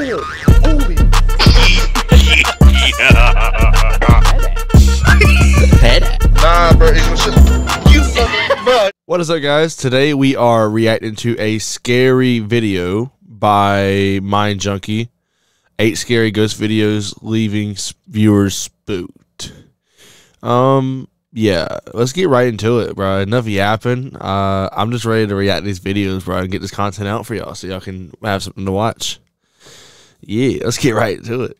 Holy. Nah, bro, it was you, fucking- bro. What is up, guys? Today we are reacting to a scary video by Mind Junkie. Eight scary ghost videos leaving viewers spooked. Um, yeah, let's get right into it, bro. Enough yapping. Uh, I'm just ready to react to these videos, bro, and get this content out for y'all so y'all can have something to watch. Yeah, let's get right to it.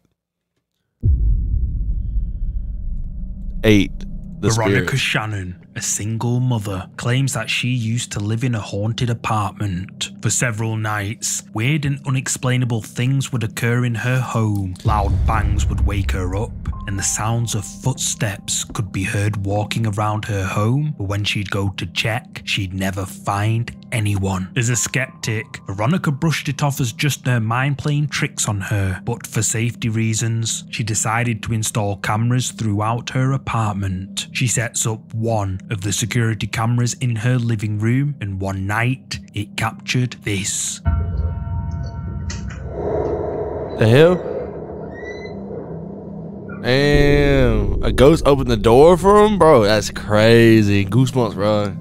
Eight. The Veronica Spirit. Shannon, a single mother, claims that she used to live in a haunted apartment. For several nights, weird and unexplainable things would occur in her home. Loud bangs would wake her up, and the sounds of footsteps could be heard walking around her home. But when she'd go to check, she'd never find anyone. As a skeptic, Veronica brushed it off as just her mind playing tricks on her, but for safety reasons, she decided to install cameras throughout her apartment. She sets up one of the security cameras in her living room, and one night it captured this. The hell? Damn. A ghost opened the door for him? Bro, that's crazy. Goosebumps, bro.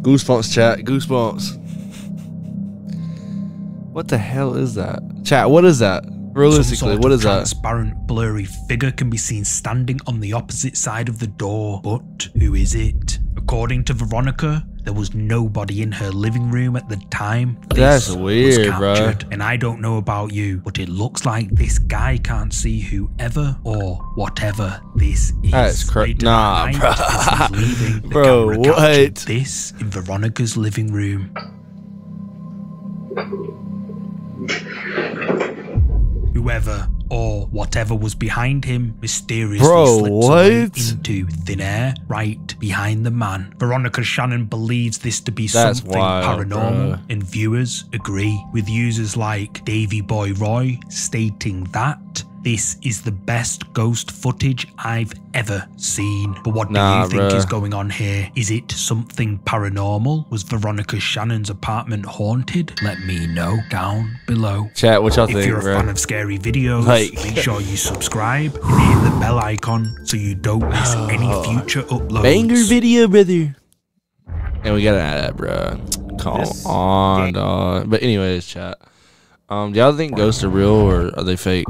Goosebumps, chat. Goosebumps. What the hell is that? Chat, what is that? Realistically, sort what of that? Transparent, blurry figure can be seen standing on the opposite side of the door. But who is it? According to Veronica, there was nobody in her living room at the time. That's this was weird, captured. And I don't know about you, but it looks like this guy can't see whoever or whatever this is. That's that nah, night, bruh. as he's leaving, the Bro, what? This in Veronica's living room. Whoever or whatever was behind him mysteriously Bro, slips away into thin air right behind the man. Veronica Shannon believes this to be That's something wild, paranormal, bruh. and viewers agree, with users like Davy Boy Roy stating that this is the best ghost footage I've ever seen. But what do you think bruh. is going on here? Is it something paranormal? Was Veronica Shannon's apartment haunted? Let me know down below. Chat, what y'all think, If you're a bro? fan of scary videos, Like- make sure you subscribe and hit the bell icon so you don't miss any future uploads. Banger video, brother. And we gotta add that, bro. Come This on, dog. But anyways, chat. Um, do y'all think ghosts are real or are they fake?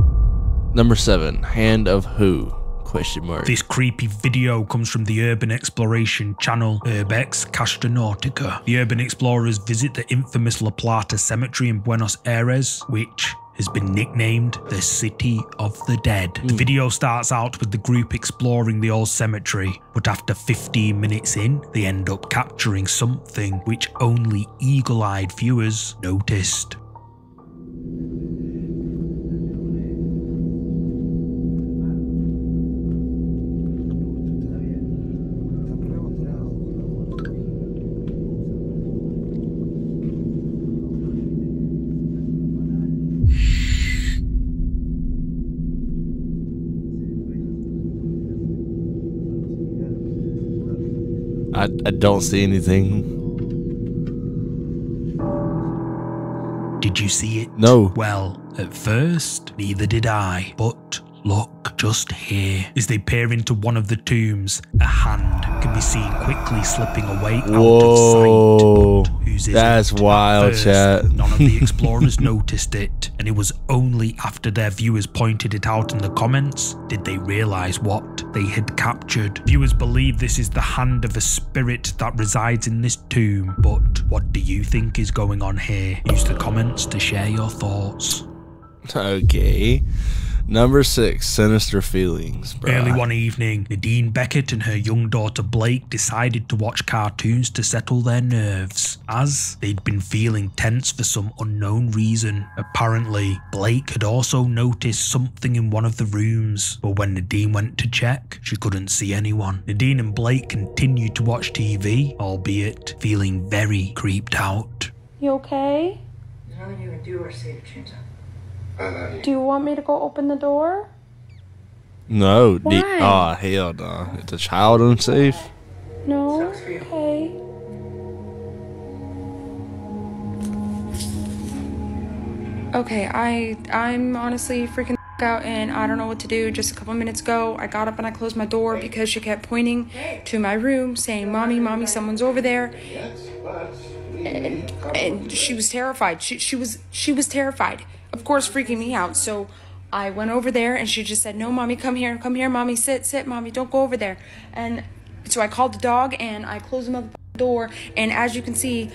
Number seven, Hand of Who? Question mark. This creepy video comes from the urban exploration channel Urbex Castronautica. The urban explorers visit the infamous La Plata Cemetery in Buenos Aires, which has been nicknamed the City of the Dead. The hmm. video starts out with the group exploring the old cemetery, but after 15 minutes in, they end up capturing something which only eagle eyed viewers noticed. I, don't see anything. Did you see it? No. Well, at first, neither did I. But look just here. As they peer into one of the tombs, a hand can be seen quickly slipping away out of sight. That's it? Wild, first, chat. None of the explorers noticed it, and it was only after their viewers pointed it out in the comments did they realize what they had captured. Viewers believe this is the hand of a spirit that resides in this tomb, but what do you think is going on here? Use the comments to share your thoughts. Okay. Number six, Sinister Feelings. Bruh. Early one evening, Nadine Beckett and her young daughter Blake decided to watch cartoons to settle their nerves, as they'd been feeling tense for some unknown reason. Apparently, Blake had also noticed something in one of the rooms, but when Nadine went to check, she couldn't see anyone. Nadine and Blake continued to watch TV, albeit feeling very creeped out. You okay? There's nothing you can do or say to change that. I. Do you want me to go open the door? No. Why? De- oh, hell no. It's a child unsafe. No? Sucks for you. Okay. Okay, I I'm honestly freaking out and I don't know what to do. Just a couple minutes ago, I got up and I closed my door because she kept pointing to my room saying, "Mommy, mommy, someone's over there." And, and she was terrified. She she was she was terrified. Of course, freaking me out. So I went over there and she just said, "No, mommy, come here. Come here, mommy. Sit, sit, mommy. Don't go over there." And so I called the dog and I closed the mother door and as you can see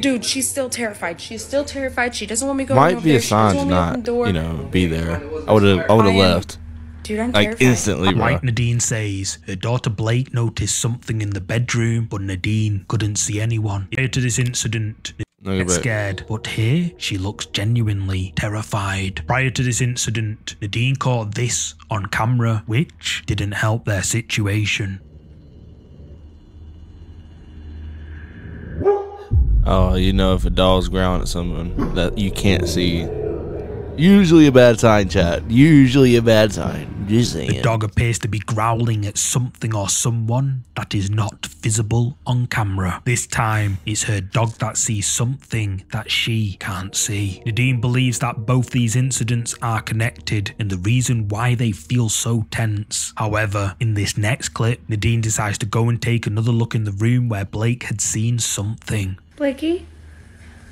Dude, she's still terrified. She's still terrified. She doesn't want me going Might over be a sign to want me to open not, you know, be there. I would have, I would have left Dude, I'm like terrified. instantly, bro. Like Nadine says, her daughter Blake noticed something in the bedroom, but Nadine couldn't see anyone. Prior to this incident, Nadine scared, but here she looks genuinely terrified. Prior to this incident, Nadine caught this on camera, which didn't help their situation. Oh, you know, if a dog's growling at someone that you can't see, usually a bad sign, chat. Usually a bad sign. Just The saying. dog appears to be growling at something or someone that is not visible on camera. This time, it's her dog that sees something that she can't see. Nadine believes that both these incidents are connected and the reason why they feel so tense. However, in this next clip, Nadine decides to go and take another look in the room where Blake had seen something. Blakey,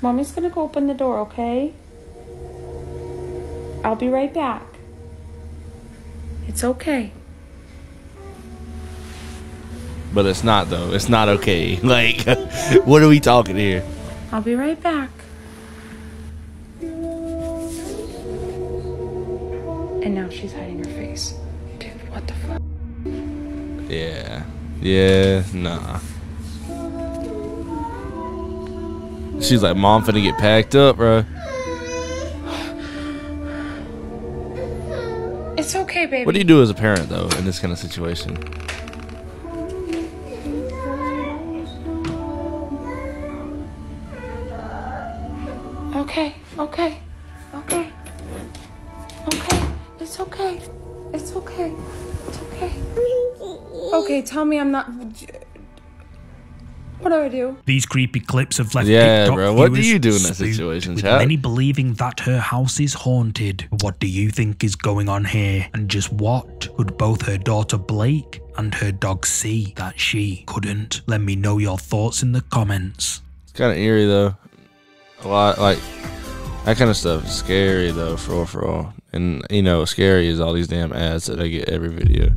mommy's gonna go open the door, okay? I'll be right back. It's okay. But it's not though. It's not okay. Like, what are we talking here? I'll be right back. And now she's hiding her face. Dude, what the fuck? Yeah. Yeah. Nah. She's like, Mom finna get packed up, bro. It's okay, baby. What do you do as a parent though in this kind of situation? Okay, okay, okay, okay. It's okay. It's okay. It's okay. Okay, tell me I'm not. What do I do? These creepy clips have left Yeah, TikTok bro, what do viewers you do in that situation, With chat? many believing that her house is haunted. What do you think is going on here? And just what could both her daughter Blake and her dog see that she couldn't? Let me know your thoughts in the comments. It's kind of eerie though. A lot like that kind of stuff is scary though, for all for all. And you know, scary is all these damn ads that I get every video.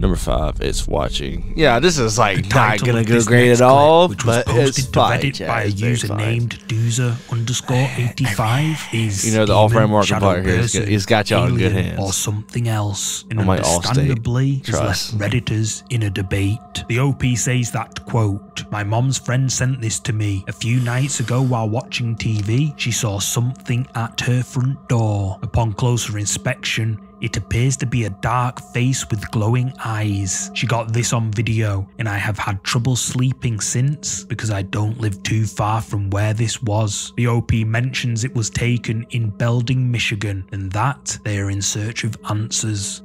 Number five, it's watching. Yeah, this is like not gonna go great next at clip, all, which was but posted it's to fine. Reddit chat, by a user fine. named Doozer underscore 85 is You know, the all-frame demon, market shadow part here is person, good- he's got y'all in good hands. Or something else. And On my understandably, has trust. left Redditors in a debate. The OP says that, quote, My mom's friend sent this to me. A few nights ago while watching TV, she saw something at her front door. Upon closer inspection, it appears to be a dark face with glowing eyes. She got this on video, and I have had trouble sleeping since because I don't live too far from where this was. The OP mentions it was taken in Belding, Michigan, and that they are in search of answers.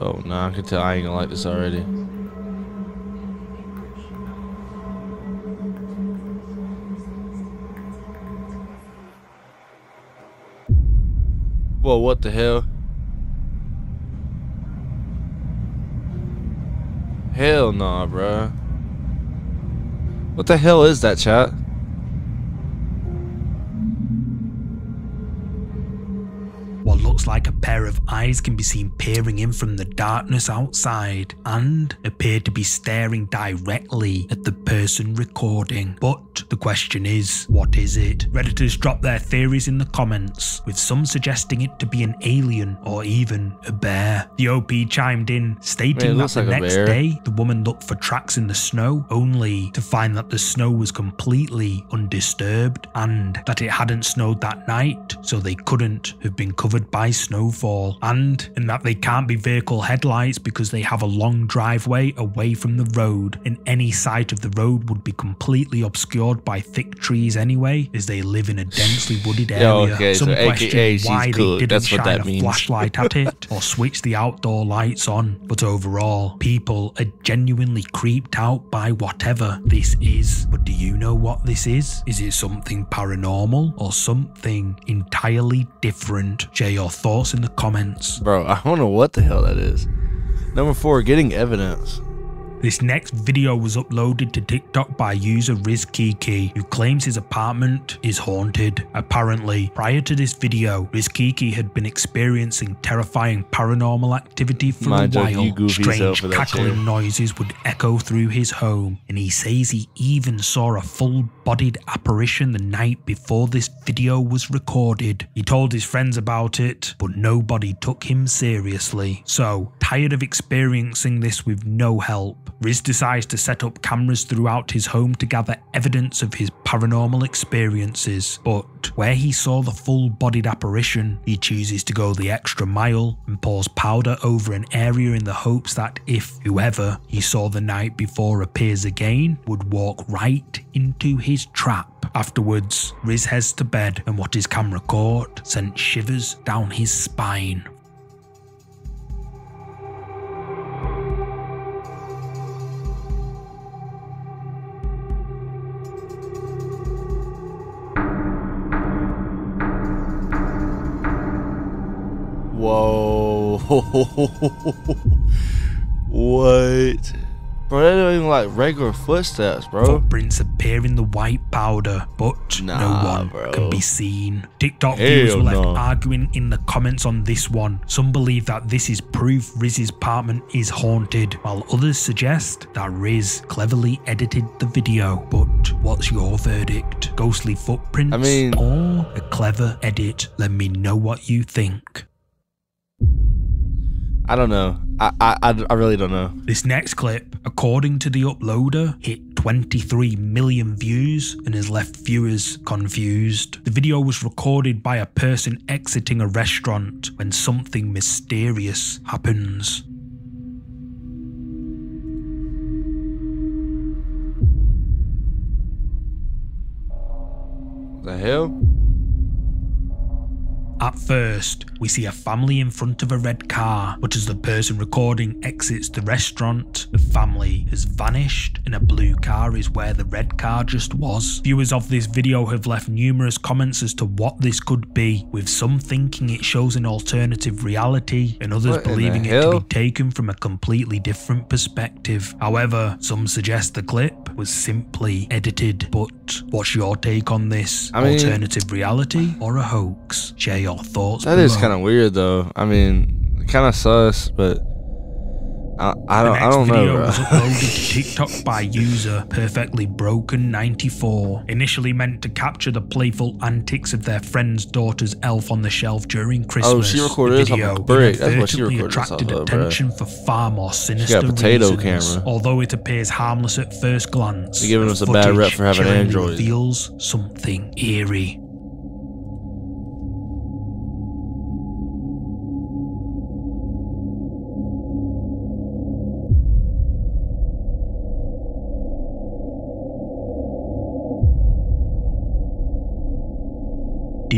Oh no, I can tell I ain't gonna like this already. What the hell? Hell nah, bruh. What the hell is that, chat? Looks like a pair of eyes can be seen peering in from the darkness outside and appear to be staring directly at the person recording. But the question is, what is it? Redditors drop their theories in the comments, with some suggesting it to be an alien or even a bear. The OP chimed in, stating that the like next day the woman looked for tracks in the snow, only to find that the snow was completely undisturbed and that it hadn't snowed that night, so they couldn't have been covered by by snowfall, and in that they can't be vehicle headlights because they have a long driveway away from the road, and any sight of the road would be completely obscured by thick trees anyway, as they live in a densely wooded area. Yeah, okay, Some so question AKA why cool. they didn't That's shine a means. flashlight at it or switch the outdoor lights on. But overall, people are genuinely creeped out by whatever this is. But do you know what this is? Is it something paranormal or something entirely different? Your thoughts in the comments. Bro, I don't know what the hell that is. Number four, getting evidence. This next video was uploaded to TikTok by user RizKiki, who claims his apartment is haunted. Apparently, prior to this video, RizKiki had been experiencing terrifying paranormal activity for Mind a while. you goofy self Strange cackling noises would echo through his home, and he says he even saw a full-bodied apparition the night before this video was recorded. He told his friends about it, but nobody took him seriously. So, tired of experiencing this with no help, Riz decides to set up cameras throughout his home to gather evidence of his paranormal experiences. But where he saw the full bodied apparition, he chooses to go the extra mile and pours powder over an area in the hopes that if whoever he saw the night before appears again, would walk right into his trap. Afterwards, Riz heads to bed, and what his camera caught sent shivers down his spine. What? Bro, they don't even like regular footsteps, bro. Footprints appear in the white powder, but no one bro. can be seen. TikTok Hell viewers were left no. arguing in the comments on this one. Some believe that this is proof Riz's apartment is haunted, while others suggest that Riz cleverly edited the video. But what's your verdict? Ghostly footprints I mean- or a clever edit? Let me know what you think. I don't know. I, I, I, really don't know. This next clip, according to the uploader, hit 23 million views and has left viewers confused. The video was recorded by a person exiting a restaurant when something mysterious happens. The hell? At first, we see a family in front of a red car, but as the person recording exits the restaurant, the family has vanished and a blue car is where the red car just was. Viewers of this video have left numerous comments as to what this could be, with some thinking it shows an alternative reality and others What believing it to be taken from a completely different perspective. However, some suggest the clip was simply edited. But what's your take on this? I mean- alternative reality or a hoax? Share your thoughts. That is below. kind of weird, though. I mean, kind of sus, but I, I don't, I don't video know, bro. was uploaded to TikTok by user Perfectly Broken 94. Initially meant to capture the playful antics of their friend's daughter's elf on the shelf during Christmas. Oh, she recorded the this video brick. That's what she recorded this attracted bruh. attention for far more sinister got a potato reasons. camera. Although it appears harmless at first glance, They're giving us a bad rep for having chillingly Android. reveals something eerie.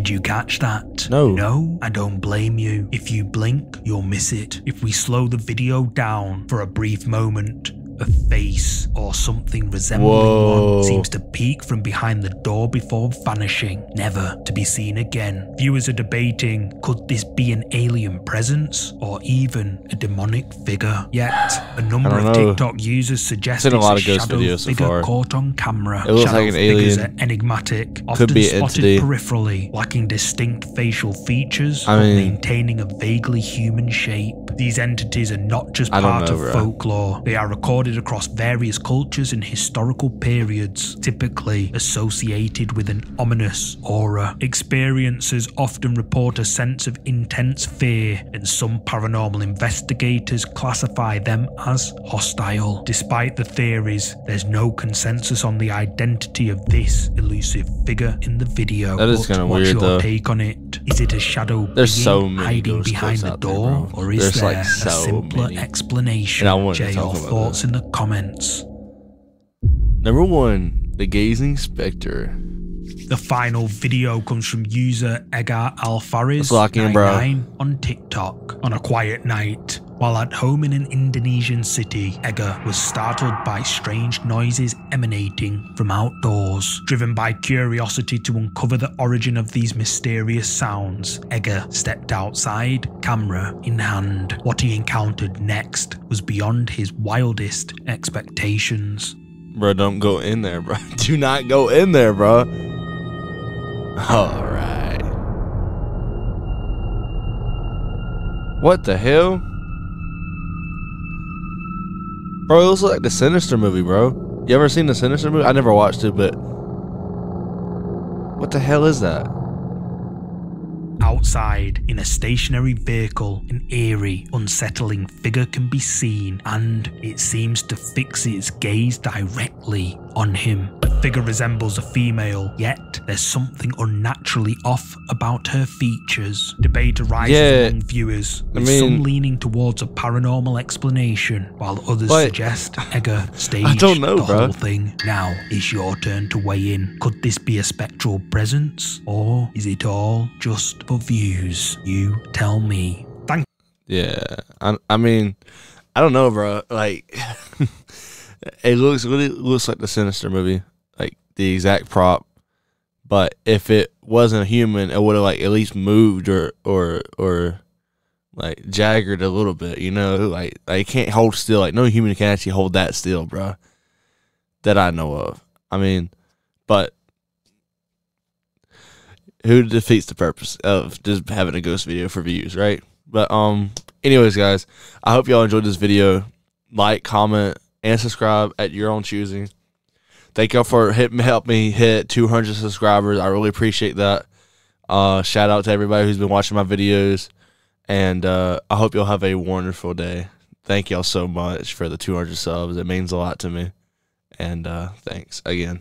Did you catch that? No. No, I don't blame you. If you blink, you'll miss it. If we slow the video down for a brief moment, a face or something resembling Whoa. one seems to peek from behind the door before vanishing, never to be seen again. Viewers are debating could this be an alien presence or even a demonic figure? Yet, a number of. TikTok users suggest Seen a it's lot a of ghost shadow videos so figure far. caught on camera. It looks Shadow like an figures alien. are enigmatic, often be spotted entity. peripherally, lacking distinct facial features, I but mean- maintaining a vaguely human shape. These entities are not just part know, of bro. folklore; they are recorded recorded across various cultures and historical periods, typically associated with an ominous aura. Experiences often report a sense of intense fear, and some paranormal investigators classify them as hostile. Despite the theories, there's no consensus on the identity of this elusive figure in the video. That is kinda what's weird, your though. take on it? Is it a shadow There's being so many hiding behind the out there, door, or is There's, there like, a simpler many. explanation? And I wanted to Jay, talk your about thoughts that. in the comments. Number one, the gazing specter. The final video comes from user Edgar Alfaris Let's lock in, bro. 99 on TikTok. On a quiet night, while at home in an Indonesian city, Edgar was startled by strange noises emanating from outdoors. Driven by curiosity to uncover the origin of these mysterious sounds, Edgar stepped outside, camera in hand. What he encountered next was beyond his wildest expectations. Bro, don't go in there, bro. Do not go in there, bro. All right. What the hell? Bro, it looks like the Sinister movie, bro. You ever seen the Sinister movie? I never watched it, but what the hell is that? Outside, in a stationary vehicle, an eerie, unsettling figure can be seen, and it seems to fix its gaze directly on him. The figure resembles a female, yet there's something unnaturally off about her features. Debate arises Yeah, among viewers, I with some leaning towards a paranormal explanation, while others But- suggest Edgar staged don't know, the bruh. whole thing. Now it's your turn to weigh in. Could this be a spectral presence, or is it all just for views? You tell me. Thank Yeah, I, I mean, I don't know, bro. Like, it looks really looks like the Sinister movie, like the exact prop. But if it wasn't a human, it would have like at least moved or or or like jaggered a little bit, you know. Like, like can't hold still. Like no human can actually hold that still, bro. That I know of. I mean, but who defeats the purpose of just having a ghost video for views, right? But um, anyways, guys, I hope y'all enjoyed this video. Like, comment, and subscribe at your own choosing. Thank y'all for hit, help me hit 200 subscribers. I really appreciate that. Uh, shout out to everybody who's been watching my videos, and uh, I hope y'all have a wonderful day. Thank y'all so much for the 200 subs. It means a lot to me, and uh, thanks again.